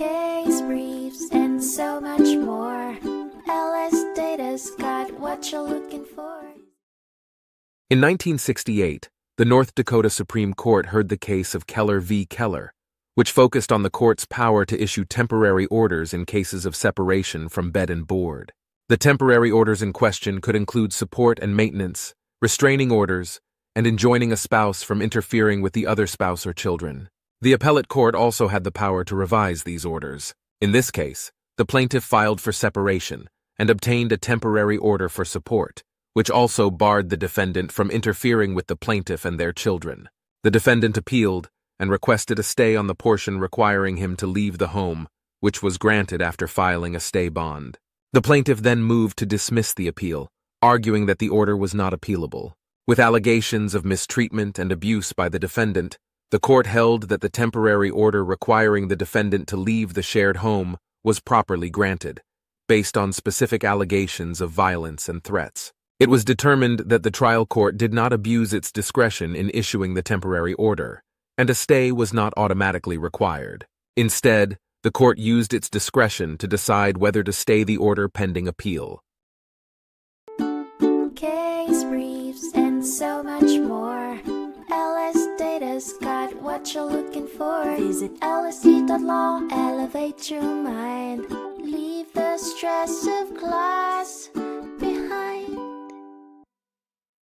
case briefs, and so much more. LS Data's got what you're looking for. In 1968, the North Dakota Supreme Court heard the case of Keller v. Keller, which focused on the court's power to issue temporary orders in cases of separation from bed and board. The temporary orders in question could include support and maintenance, restraining orders, and enjoining a spouse from interfering with the other spouse or children. The appellate court also had the power to revise these orders. In this case, the plaintiff filed for separation and obtained a temporary order for support, which also barred the defendant from interfering with the plaintiff and their children. The defendant appealed and requested a stay on the portion requiring him to leave the home, which was granted after filing a stay bond. The plaintiff then moved to dismiss the appeal, arguing that the order was not appealable. With allegations of mistreatment and abuse by the defendant, the court held that the temporary order requiring the defendant to leave the shared home was properly granted, based on specific allegations of violence and threats. It was determined that the trial court did not abuse its discretion in issuing the temporary order, and a stay was not automatically required. Instead, the court used its discretion to decide whether to stay the order pending appeal. Case briefs, and so much more. What you're looking for. Visit lsd.law, elevate your mind. Leave the stress of class.